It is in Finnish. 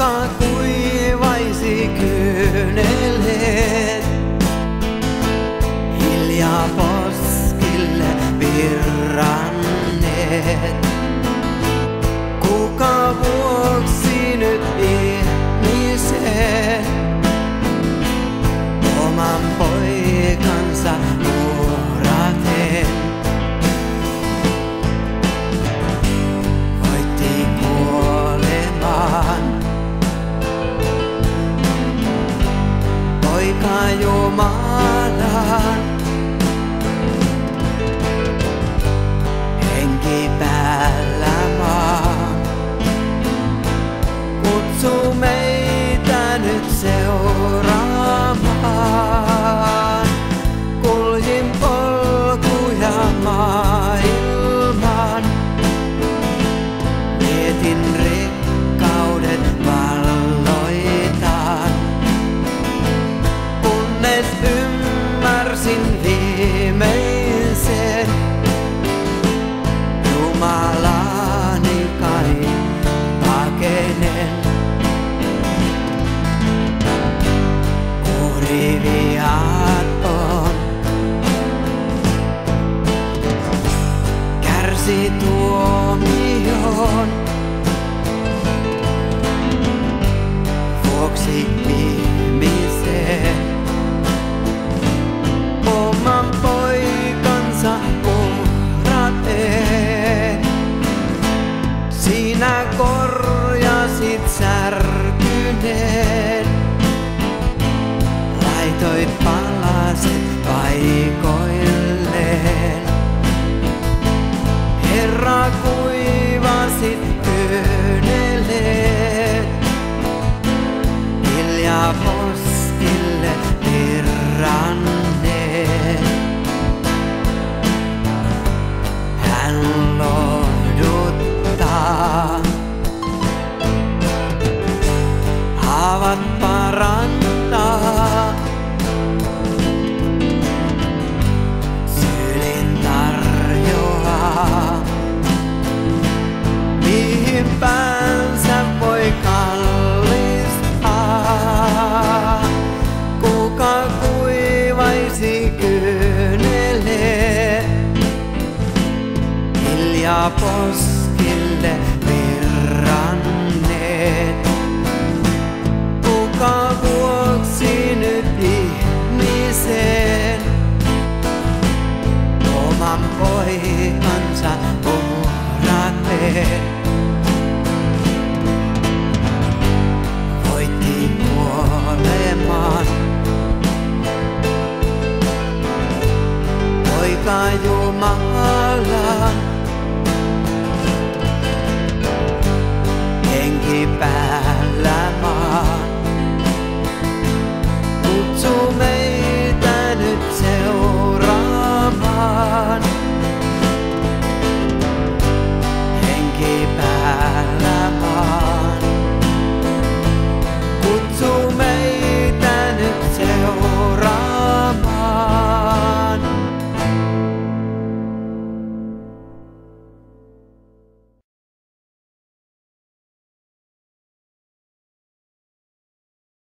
joka kuivaisi kyyneleet. Hiljaa poskille virranneet. Kuka vuoksi Kärsi tuomion. Vuoksi ihmisen. Oman poikansa uhraten. Sinä korjasit särkyneen. Laitoit palaset paikoilleen. it poskille virranneet. Kuka vuoksi nyt ihmiseen oman poikansa uhrateen? Voitti kuolemaan. Poika Jumala keep back.